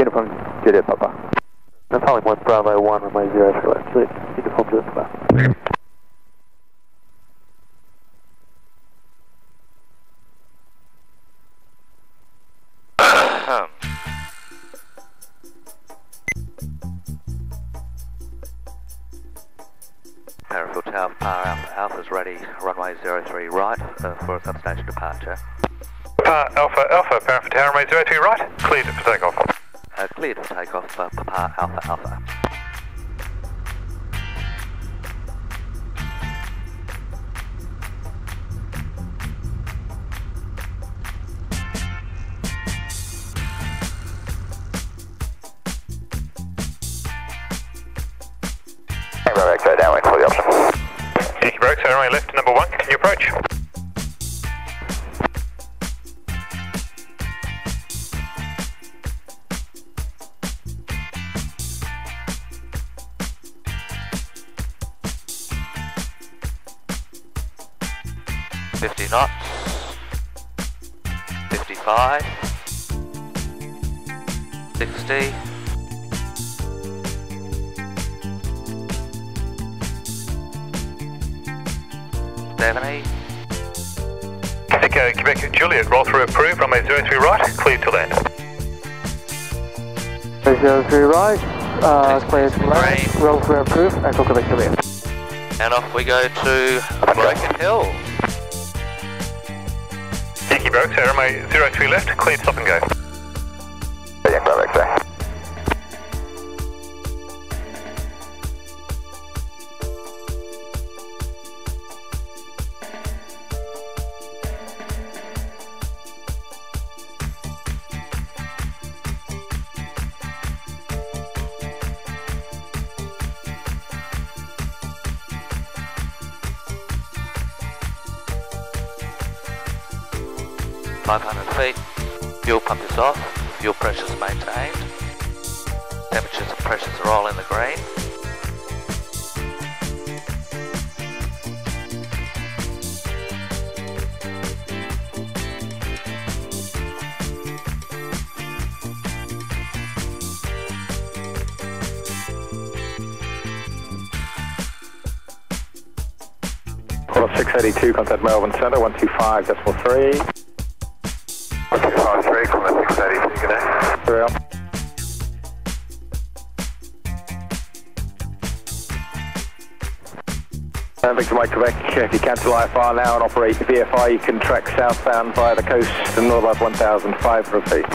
Uniform Juliet Papa. Napalm 1 Bravo 1 runway 03 left, cleared. Uniform Juliet Papa. Parafield Tower, Papa Alpha, Alpha's ready, runway 03 right uh, for a substation departure. Papa Alpha Alpha, Parafield Tower, runway 03 right, cleared for takeoff. Uh, cleared for takeoff, uh, Papa Alpha Alpha. Bravo X-ray downwind for the option. Yankee Brooks, runway left, 70. Echo Quebec Juliet, roll through approved, runway 03 right, clear to land. 03 right, uh, clear to land, roll through approved, Echo Quebec Juliet. And off we go to Broken Hill. Yankee Brooks, runway 03 left, clear stop and go. 500 feet. Fuel pump is off, fuel pressure is maintained. Temperatures and pressures are all in the green. Call 682, contact Melbourne Centre, 125.3 quarter 682, good. Uh, Victor Mike Quebec, if you cancel IFR now and operate VFR, you can track southbound via the coast and not above 1,500 feet.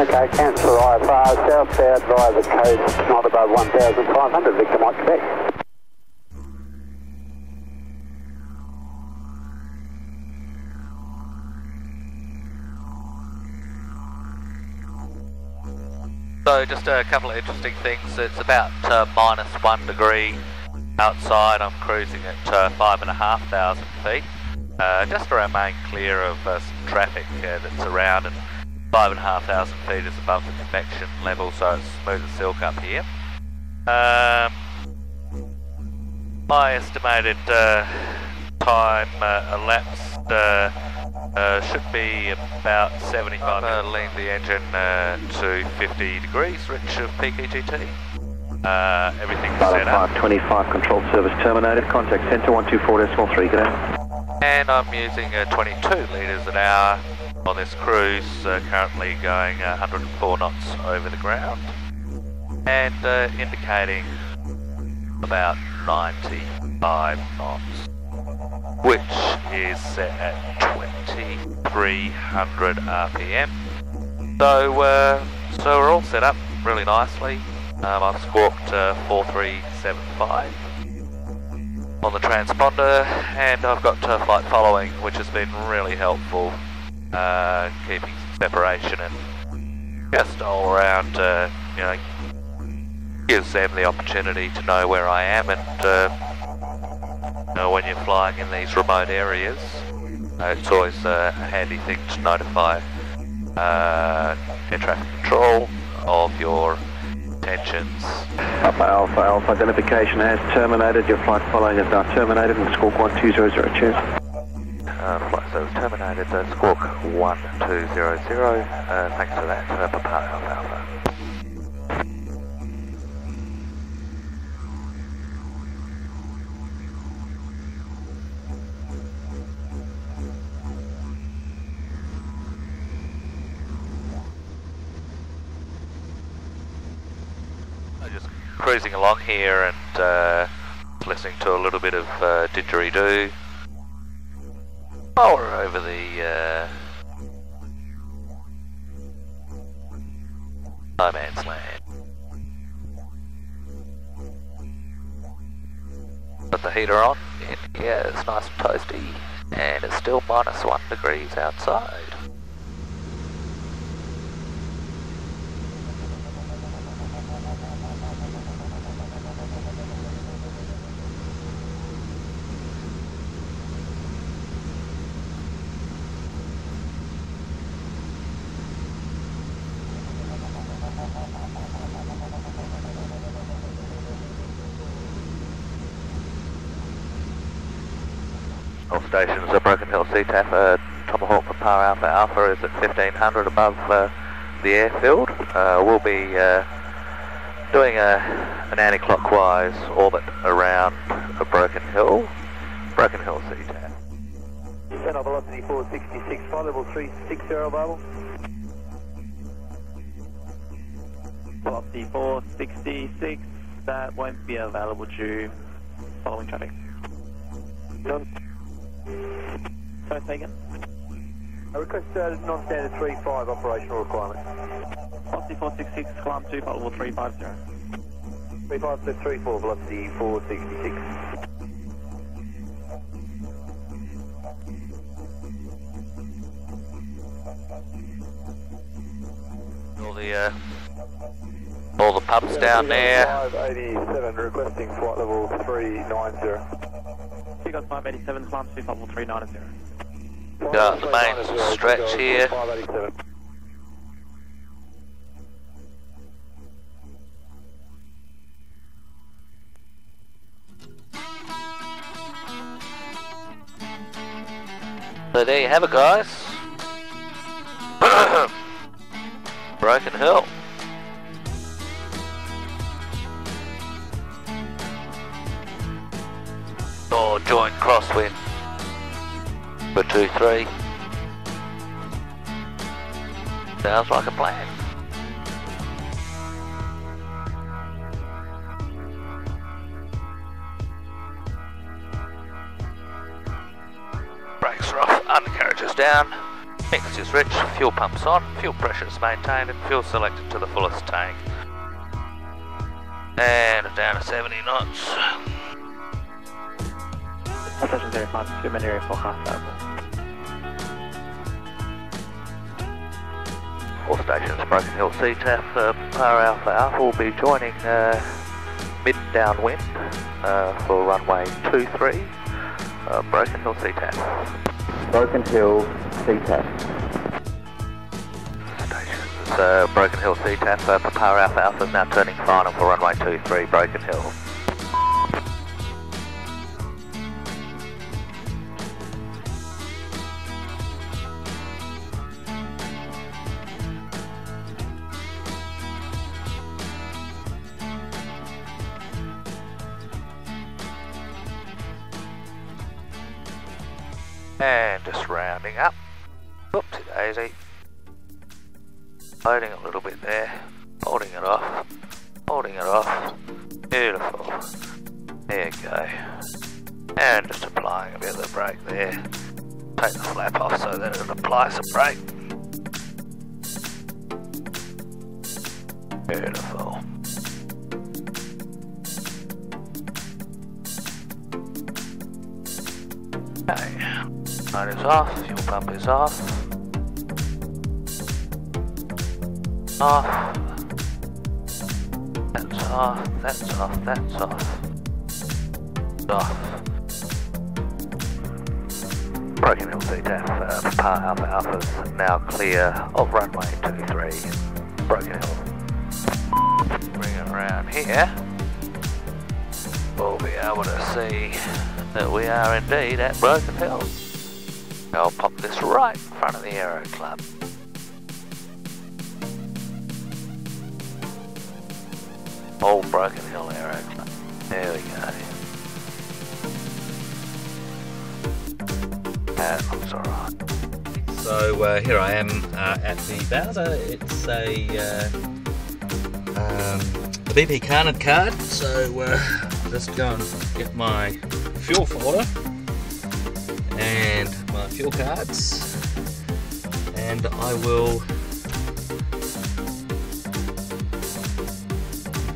Okay, cancel IFR, southbound via the coast, not above 1,500, Victor Mike Quebec. So just a couple of interesting things. It's about uh, minus one degree outside. I'm cruising at uh, five and a half thousand feet. Uh, just to remain clear of uh, some traffic uh, that's around and five and a half thousand feet is above the convection level so it's smooth as silk up here. Um, my estimated uh, time elapsed uh, should be about 75. Uh, lean the engine uh, to 50 degrees, rich of peak EGT. Uh, everything's set up. 525, control service terminated, contact centre 124 decimal 3, good. And I'm using uh, 22 litres an hour on this cruise, uh, currently going uh, 104 knots over the ground. And uh, indicating about 95 knots, which is set at 2300 RPM. So, uh, so we're all set up really nicely. Um, I've squawked uh, 4375 on the transponder and I've got uh, flight following which has been really helpful uh, keeping separation and just all around uh, you know gives them the opportunity to know where I am and uh, you know, when you're flying in these remote areas uh, it's always a handy thing to notify uh, air traffic control of your intentions Papa Alpha Alpha identification has terminated. Your flight following is now terminated and squawk 1200 cheers. Uh, flight service terminated, uh, squawk 1 200, uh, thanks to that, uh, Papa Alpha Alpha. Here and uh, listening to a little bit of uh, didgeridoo. Oh, we're over the uh, no man's land. Put the heater on. Yeah, it's nice and toasty, and it's still minus one degrees outside. All stations are Broken Hill CTAF, uh, Tomahawk for Par Alpha Alpha is at 1500 above uh, the airfield. Uh, we'll be uh, doing a, an anti-clockwise orbit around a Broken Hill, Broken Hill CTAF. Center velocity 466, flight level 360 available. Velocity 466, that won't be available due following traffic. None. Sorry, say again? I request uh, non-standard 35 operational requirement. Velocity 466, climb 2, flight level 350. 35 to 34, velocity 466. All the uh, all the pubs down there. 587, requesting flight level 390. Got 587, climb 2, flight level 390. Got the main stretch here. So there you have it, guys. Broken Hill. Or joint crosswind for 2-3. Sounds like a plan. Brakes are off, undercarriage is down, mix is rich, fuel pumps on, fuel pressure is maintained and fuel selected to the fullest tank. And down to 70 knots. Station 05, 2 minute area forecast available. All stations, Broken Hill CTAF, uh, Papa Alpha Alpha will be joining uh, mid downwind uh, for runway 23, uh, Broken Hill CTAF. Broken Hill, CTAF. Stations, uh, Broken Hill CTAF, uh, Papa Alpha Alpha is now turning final for runway 23, Broken Hill. And just rounding up. Oopsie daisy. Loading a little bit there. Holding it off. Holding it off. Beautiful. There you go. And just applying a bit of the brake there. Take the flap off so that it applies the brake. Beautiful. Light is off, fuel pump is off. Off. That's off, that's off, that's off. Off. Broken Hill CTAF, uh, Par Alpha Alpha's now clear of runway 23. Broken Hill. Bring it around here. We'll be able to see that we are indeed at Broken Hill. I'll pop this right in front of the Aero Club. Old Broken Hill Aero Club. There we go. That looks alright. So uh, here I am uh, at the Bowser. It's a, uh, um, BP Carnet card. So uh, just go and get my fuel folder fuel cards, and I will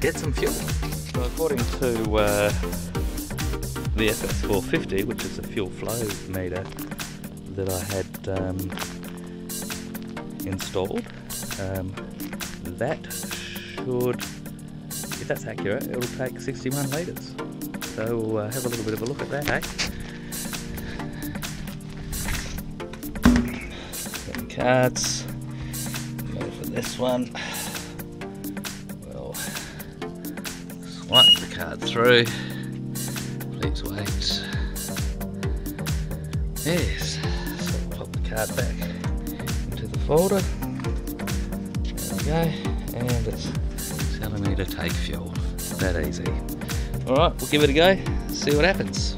get some fuel. So according to uh, the FS450, which is a fuel flow meter that I had um, installed, um, that should, if that's accurate, it'll take 61 litres. So uh, have a little bit of a look at that, eh? Cards. Go for this one. We'll swipe the card through. Please wait. Yes. So we'll pop the card back into the folder. There we go. And it's telling me to take fuel. That easy. Alright, we'll give it a go, see what happens.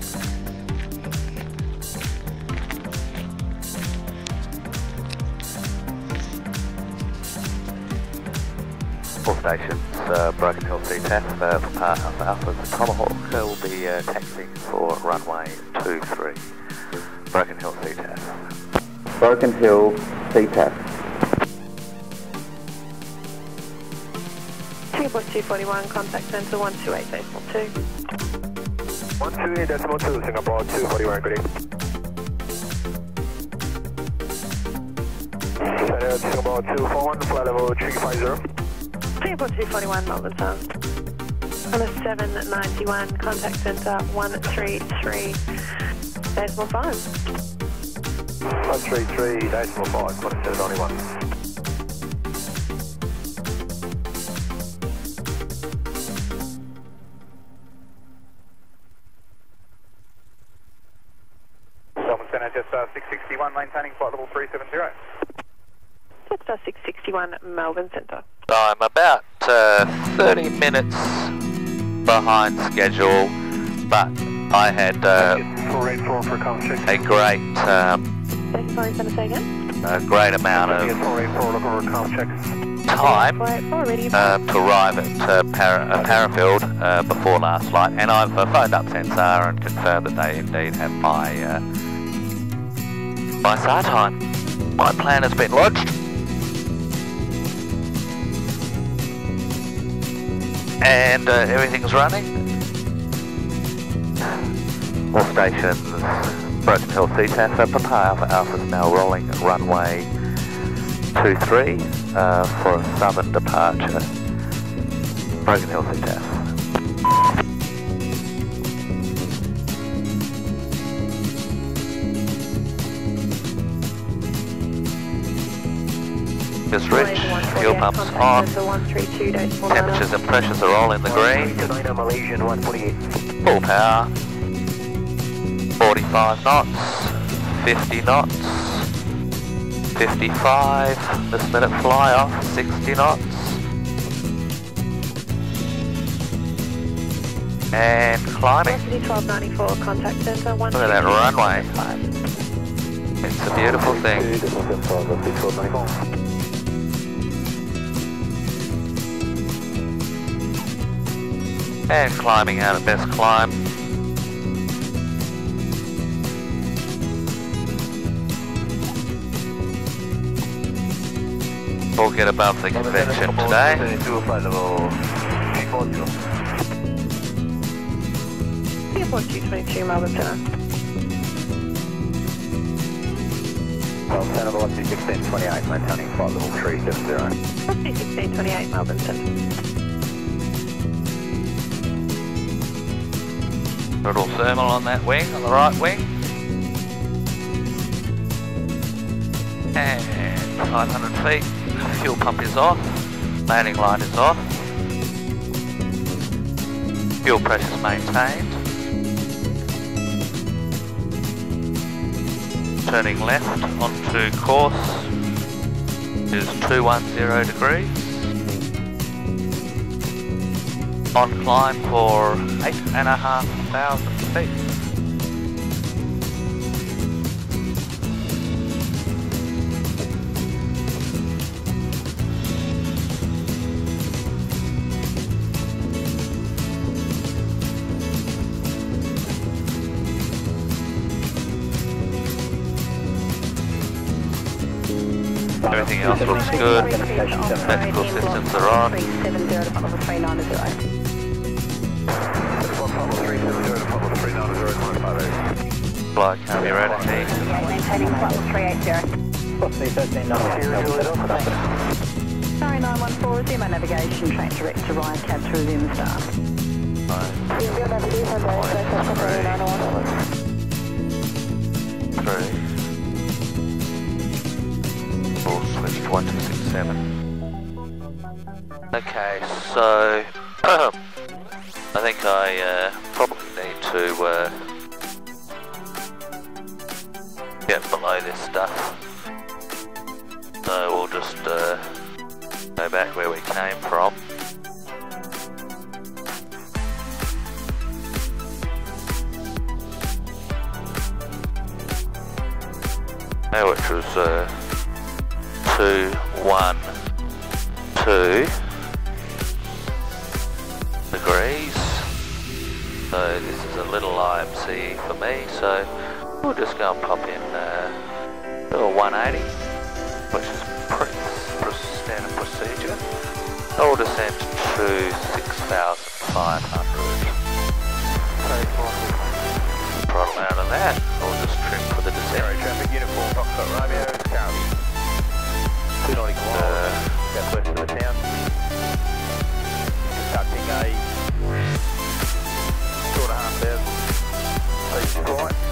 All stations, uh, Broken Hill CTAF uh, for Part Alpha Alpha. The Tomahawk uh, will be uh, taxiing for runway 23. Broken Hill CTAF. Broken Hill, CTAF. Singapore 241, contact centre 128 decimal 2. 128 decimal 2, Singapore 241, good evening. Singapore 241, flight level 350. Singapore 241, Melbourne Town. On a 791, contact centre 133 decimal 5. 133 decimal 5, 2791. Melbourne Centre, just uh, 661, maintaining flight level 370. Jetstar 661, Melbourne Centre. I'm about uh, 30 minutes behind schedule, but I had uh, 484 for com check. a great, um, Second flying centre, say again. a great amount of 484, look over com check. time uh, to arrive at uh, Para, uh, Parafield uh, before last flight, and I've uh, phoned up CENSAR and confirmed that they indeed have my uh, my start time. My plan has been lodged, and uh, everything's running. All stations, Broken Hill uh, Papa Alpha Alpha is now rolling runway 23 uh, for a southern departure. Broken Hill CTAF. Just rich, fuel pumps on, Centre 132 decimal 9. temperatures and pressures are all in the green, full power, 45 knots, 50 knots, 55, this minute fly off, 60 knots, and climbing. Velocity 1294, contact centre Look at that runway. It's a beautiful thing. And climbing out of best climb. We'll get above the convection today. Singapore 222, Melbourne Centre. Center velocity 1628, maintaining flight level 370. Velocity 1628, Melbourne Centre. Little thermal on that wing, on the right wing. And 500 feet, fuel pump is off, landing line is off. Fuel pressure is maintained. turning left onto course is 210 degrees. On climb for 8,500 feet. Everything else looks good. Electrical systems are on. 370 to follow the 390. Flight can be ready. Maintaining flight level 380. Sorry, 914, resume my navigation, train direct to Ryan, cab through Zoom Star. Three. Full switch to 1267. Okay, so I think I uh, probably need to uh, get below this stuff. So we'll just uh, go back where we came from. Which was uh, two, one, two degrees. So this is a little IMC for me. So we'll just go and pop in uh, little 180, which is standard procedure. I'll descend to 6,500. Throttle out of that. I'll just trim for the descent. traffic uniform, Foxtrot Romeo, Charlie. 290 Uh, southwest of the town. Conducting a two and a half thousand feet flight around the town.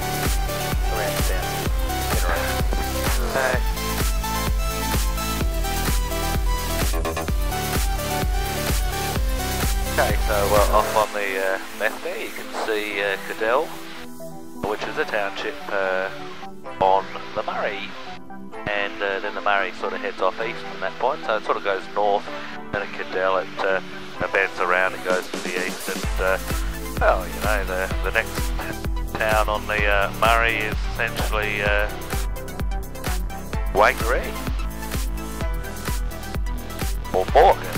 Okay. So uh, off on the uh, left there you can see uh, Cadell, which is a township uh, on the Murray. And uh, then the Murray sort of heads off east from that point, so it sort of goes north. Then at Cadell it uh, bends around and goes next town on the uh, Murray is essentially uh, Waikerie. Or Morgan.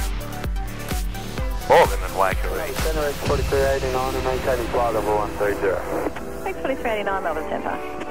Morgan and Waikerie. Center X 4389 and maintaining flight level 130. Thanks, 389 Melbourne Centre.